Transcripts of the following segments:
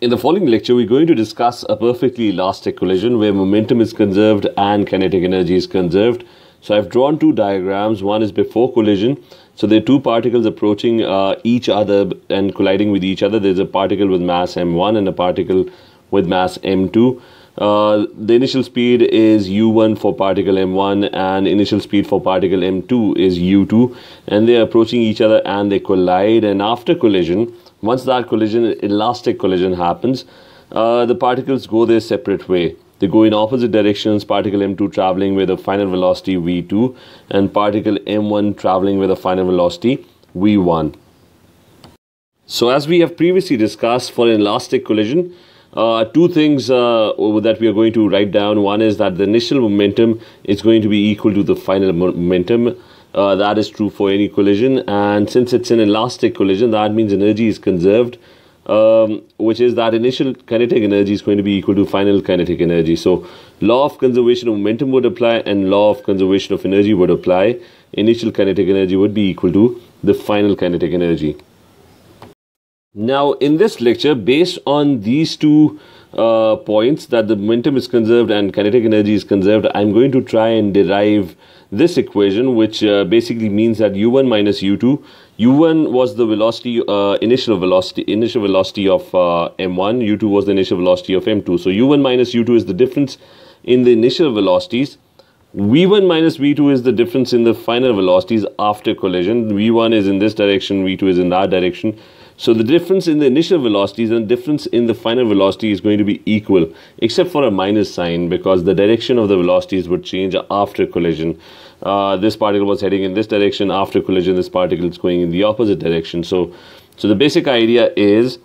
In the following lecture, we're going to discuss a perfectly elastic collision where momentum is conserved and kinetic energy is conserved. So I've drawn two diagrams. One is before collision. So there are two particles approaching uh, each other and colliding with each other. There's a particle with mass m1 and a particle with mass m2. Uh, the initial speed is u1 for particle m1 and initial speed for particle m2 is u2 and they're approaching each other and they collide and after collision once that collision elastic collision happens uh, the particles go their separate way they go in opposite directions particle m2 traveling with a final velocity v2 and particle m1 traveling with a final velocity v1 so as we have previously discussed for an elastic collision uh, two things uh, that we are going to write down. One is that the initial momentum is going to be equal to the final momentum. Uh, that is true for any collision. And since it's an elastic collision, that means energy is conserved, um, which is that initial kinetic energy is going to be equal to final kinetic energy. So, law of conservation of momentum would apply, and law of conservation of energy would apply. Initial kinetic energy would be equal to the final kinetic energy. Now, in this lecture, based on these two uh, points that the momentum is conserved and kinetic energy is conserved, I'm going to try and derive this equation, which uh, basically means that u1 minus u2. u1 was the velocity, uh, initial velocity, initial velocity of uh, m1. u2 was the initial velocity of m2. So u1 minus u2 is the difference in the initial velocities. v1 minus v2 is the difference in the final velocities after collision. v1 is in this direction, v2 is in that direction. So the difference in the initial velocities and difference in the final velocity is going to be equal, except for a minus sign because the direction of the velocities would change after collision. Uh, this particle was heading in this direction. After collision, this particle is going in the opposite direction. So, so the basic idea is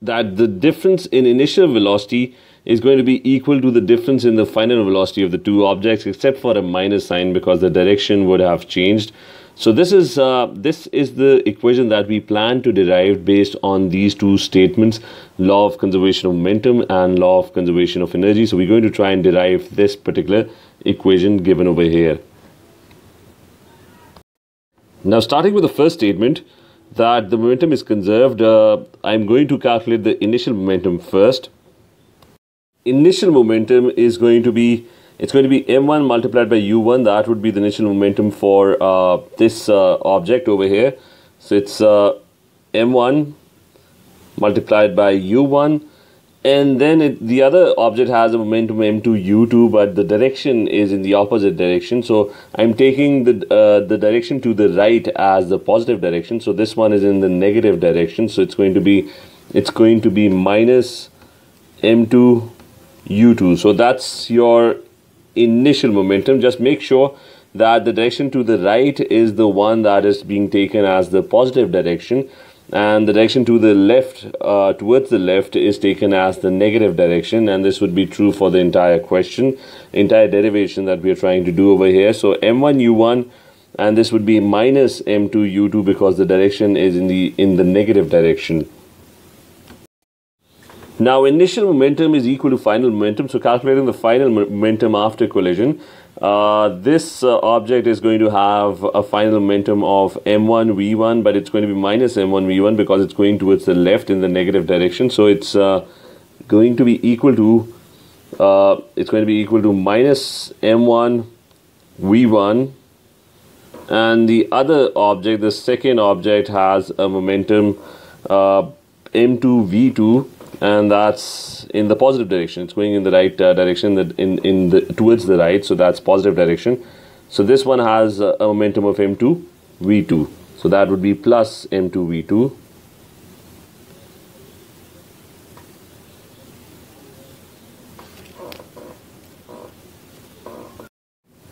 that the difference in initial velocity is going to be equal to the difference in the final velocity of the two objects, except for a minus sign because the direction would have changed. So this is uh, this is the equation that we plan to derive based on these two statements, law of conservation of momentum and law of conservation of energy. So we're going to try and derive this particular equation given over here. Now starting with the first statement that the momentum is conserved, uh, I'm going to calculate the initial momentum first. Initial momentum is going to be it's going to be m1 multiplied by u1 that would be the initial momentum for uh, this uh, object over here. So it's uh, m1 multiplied by u1 and then it, the other object has a momentum m2 u2 but the direction is in the opposite direction. So i'm taking the uh, the direction to the right as the positive direction. So this one is in the negative direction. So it's going to be it's going to be minus m2 u2 so that's your initial momentum. Just make sure that the direction to the right is the one that is being taken as the positive direction and the direction to the left uh, towards the left is taken as the negative direction and this would be true for the entire question entire derivation that we are trying to do over here. So m1 u1 and this would be minus m2 u2 because the direction is in the in the negative direction now initial momentum is equal to final momentum. So calculating the final momentum after collision, uh, this uh, object is going to have a final momentum of m1 v1, but it's going to be minus m1 v1 because it's going towards the left in the negative direction. So it's uh, going to be equal to uh, it's going to be equal to minus m1 v1 and the other object the second object has a momentum uh, m2 v2 and that's in the positive direction. It's going in the right uh, direction that in in the towards the right. So that's positive direction. So this one has a momentum of m2 v2 so that would be plus m2 v2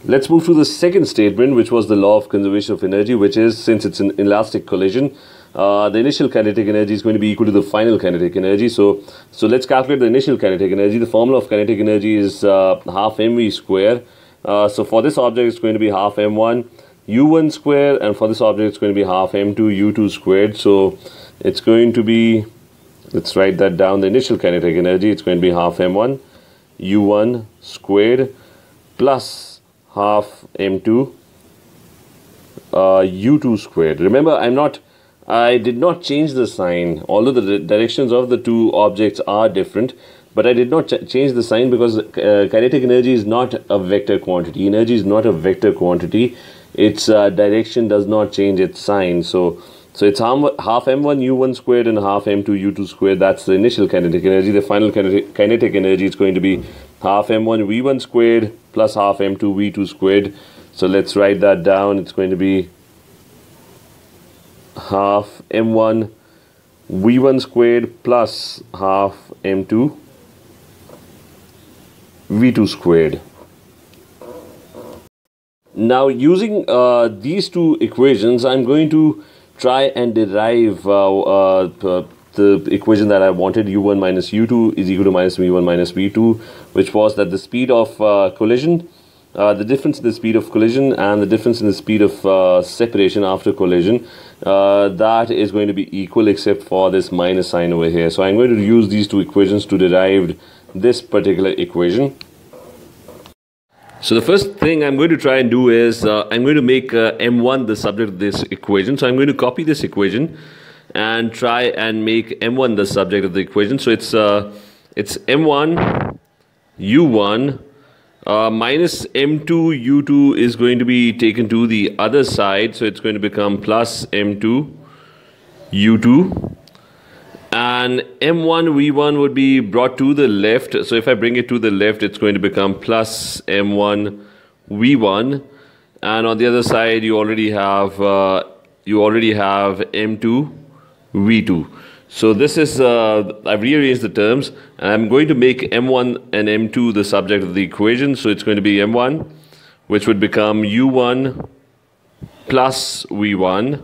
Let's move to the second statement, which was the law of conservation of energy, which is since it's an elastic collision, uh, the initial kinetic energy is going to be equal to the final kinetic energy. So, so let's calculate the initial kinetic energy. The formula of kinetic energy is uh, half mv square. Uh, so for this object, it's going to be half m1 u1 square, and for this object, it's going to be half m2 u2 squared. So it's going to be, let's write that down. The initial kinetic energy, it's going to be half m1 u1 squared plus half m2 uh, u2 squared. Remember, I'm not I did not change the sign, although the directions of the two objects are different. But I did not ch change the sign because uh, kinetic energy is not a vector quantity. Energy is not a vector quantity. Its uh, direction does not change its sign. So, so it's half m1 u1 squared and half m2 u2 squared. That's the initial kinetic energy. The final kinetic, kinetic energy is going to be half m1 v1 squared plus half m2 v2 squared. So let's write that down. It's going to be half m1 v1 squared plus half m2 v2 squared. Now using uh, these two equations, I'm going to try and derive uh, uh, the equation that I wanted u1 minus u2 is equal to minus v1 minus v2 which was that the speed of uh, collision uh, the difference in the speed of collision and the difference in the speed of uh, separation after collision that is going to be equal except for this minus sign over here so I'm going to use these two equations to derive this particular equation. So the first thing I'm going to try and do is uh, I'm going to make uh, m1 the subject of this equation. So I'm going to copy this equation and try and make m1 the subject of the equation. So it's uh, it's m1 u1 uh, minus m2 u2 is going to be taken to the other side. So it's going to become plus m2 u2 and m1 v1 would be brought to the left so if I bring it to the left it's going to become plus m1 v1 and on the other side you already have uh, you already have m2 v2 so this is uh, I've rearranged the terms. And I'm going to make m1 and m2 the subject of the equation. So it's going to be m1 which would become u1 plus v1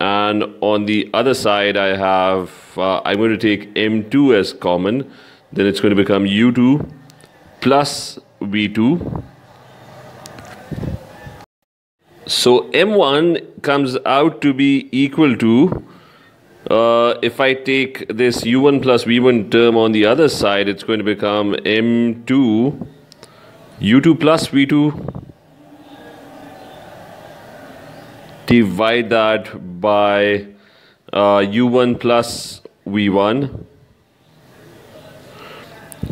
and on the other side I have uh, I'm going to take m2 as common. Then it's going to become u2 plus v2 so m1 comes out to be equal to uh, if I take this u1 plus v1 term on the other side it's going to become m2 u2 plus v2 divide that by uh, u1 plus v1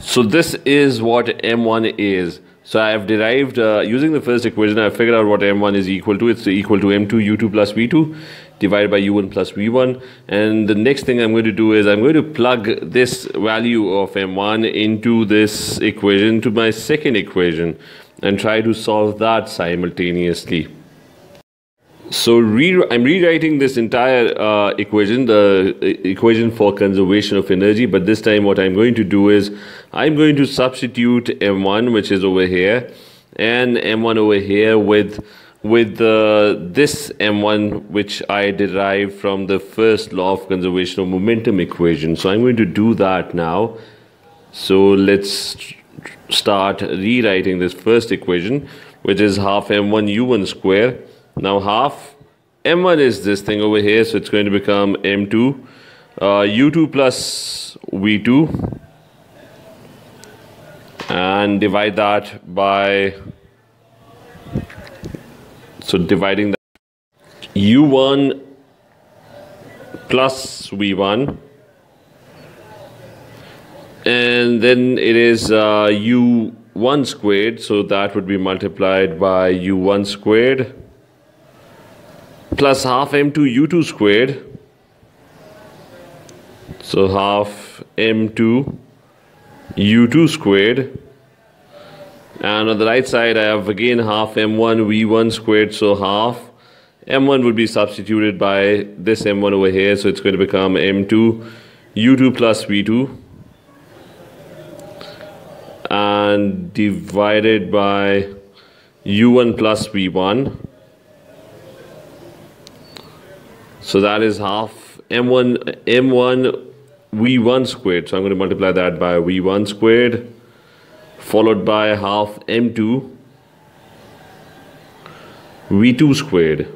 so this is what m1 is. So I have derived uh, using the first equation I figured out what m1 is equal to. It's equal to m2 u2 plus v2 divided by u1 plus v1 and the next thing I'm going to do is I'm going to plug this value of m1 into this equation to my second equation and try to solve that simultaneously. So re I'm rewriting this entire uh, equation, the uh, equation for conservation of energy, but this time what I'm going to do is I'm going to substitute M1, which is over here, and M1 over here with with uh, this M1, which I derived from the first law of conservation of momentum equation. So I'm going to do that now. So let's start rewriting this first equation, which is half M1 U1 square now half m1 is this thing over here, so it's going to become m2 uh, u2 plus v2 and divide that by so dividing that u1 plus v1 and then it is uh, u1 squared so that would be multiplied by u1 squared plus half m2 u2 squared. So half m2 u2 squared. And on the right side, I have again half m1 v1 squared. So half m1 would be substituted by this m1 over here. So it's going to become m2 u2 plus v2 and divided by u1 plus v1 So that is half m1 m1 v1 squared. So I'm going to multiply that by v1 squared followed by half m2 v2 squared.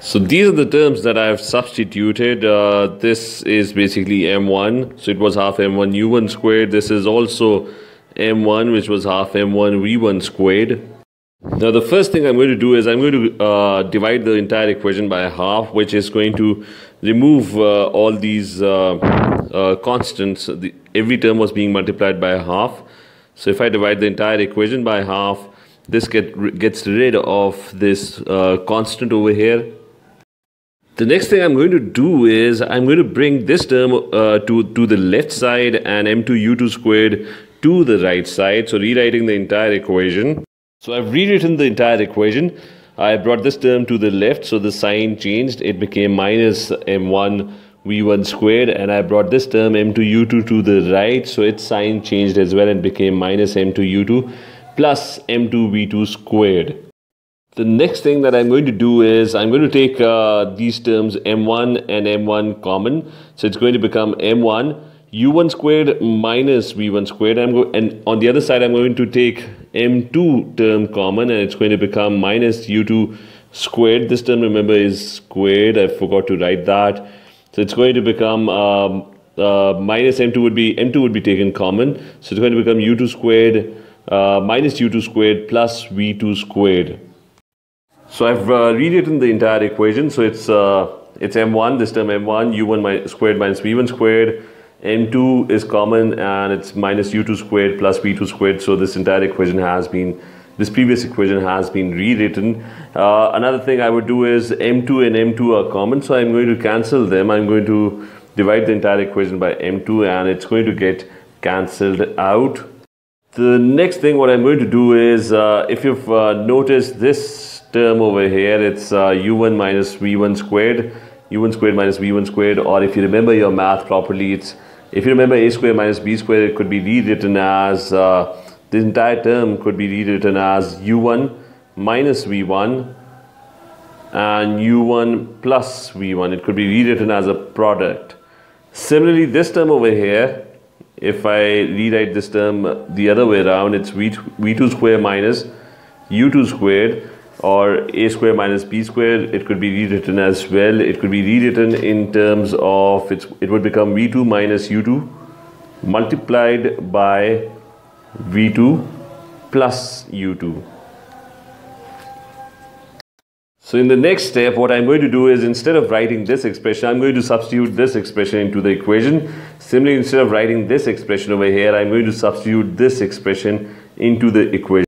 So these are the terms that I have substituted. Uh, this is basically m1. So it was half m1 u1 squared. This is also m1 which was half m1 v1 squared Now the first thing I'm going to do is I'm going to uh, divide the entire equation by half which is going to remove uh, all these uh, constants. The, every term was being multiplied by a half. So if I divide the entire equation by half this get, gets rid of this uh, constant over here. The next thing I'm going to do is I'm going to bring this term uh, to, to the left side and m2u2 squared to the right side. So rewriting the entire equation. So I've rewritten the entire equation. I brought this term to the left, so the sign changed. It became minus m1 v1 squared, and I brought this term m2u2 to the right, so its sign changed as well and became minus m2u2 plus m2 v2 squared. The next thing that I'm going to do is I'm going to take uh, these terms m1 and m1 common. So it's going to become m1 u1 squared minus v1 squared. I'm and on the other side, I'm going to take m2 term common and it's going to become minus u2 squared. This term, remember, is squared. I forgot to write that. So it's going to become um, uh, minus m2 would be m2 would be taken common. So it's going to become u2 squared uh, minus u2 squared plus v2 squared. So I've uh, rewritten the entire equation. So it's uh, it's m1, this term m1, u1 squared minus v1 squared m2 is common and it's minus u2 squared plus v2 squared so this entire equation has been this previous equation has been rewritten. Uh, another thing I would do is m2 and m2 are common so I'm going to cancel them. I'm going to divide the entire equation by m2 and it's going to get cancelled out. The next thing what I'm going to do is uh, if you've uh, noticed this term over here it's uh, u1 minus v1 squared u1 squared minus v1 squared or if you remember your math properly it's if you remember a square minus b square, it could be rewritten as, uh, the entire term could be rewritten as u1 minus v1 and u1 plus v1. It could be rewritten as a product. Similarly, this term over here, if I rewrite this term the other way around, it's v2, v2 square minus u2 squared or a square minus b square it could be rewritten as well it could be rewritten in terms of it's it would become v2 minus u2 multiplied by v2 plus u2 so in the next step what I'm going to do is instead of writing this expression I'm going to substitute this expression into the equation similarly instead of writing this expression over here I'm going to substitute this expression into the equation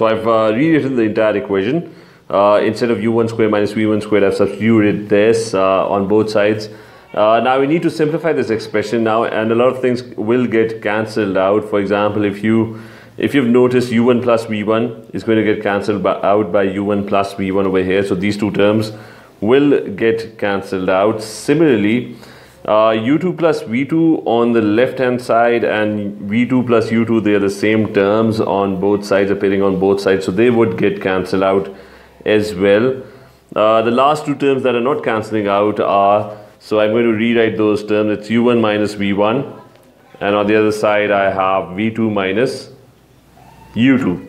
so I've uh, rewritten the entire equation. Uh, instead of u1 squared minus v1 squared, I've substituted this uh, on both sides. Uh, now we need to simplify this expression now and a lot of things will get cancelled out. For example, if you if you've noticed u1 plus v1 is going to get cancelled out by u1 plus v1 over here. So these two terms will get cancelled out. Similarly, uh, u2 plus v2 on the left hand side and v2 plus u2 they are the same terms on both sides appearing on both sides so they would get cancelled out as well uh, the last two terms that are not cancelling out are so I'm going to rewrite those terms it's u1 minus v1 and on the other side I have v2 minus u2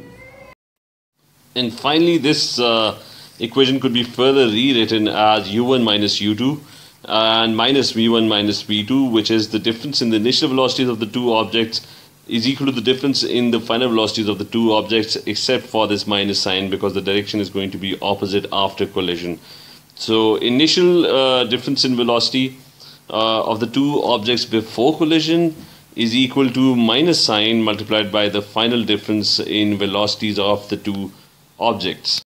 and finally this uh, equation could be further rewritten as u1 minus u2 and minus v1 minus v2 which is the difference in the initial velocities of the two objects is equal to the difference in the final velocities of the two objects except for this minus sign because the direction is going to be opposite after collision. So initial uh, difference in velocity uh, of the two objects before collision is equal to minus sign multiplied by the final difference in velocities of the two objects.